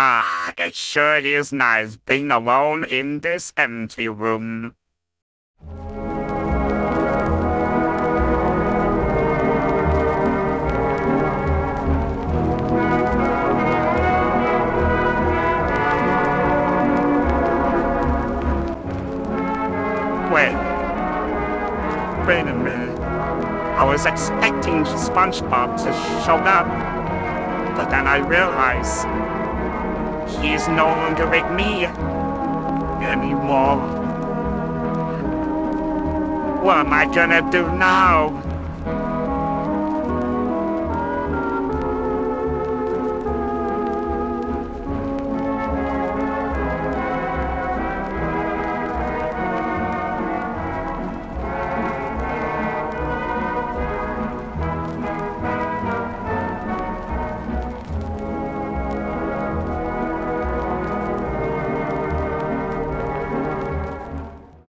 Ah, it sure is nice being alone in this empty room. Wait. Wait a minute. I was expecting SpongeBob to show up, but then I realized he's no longer with me anymore. What am I gonna do now?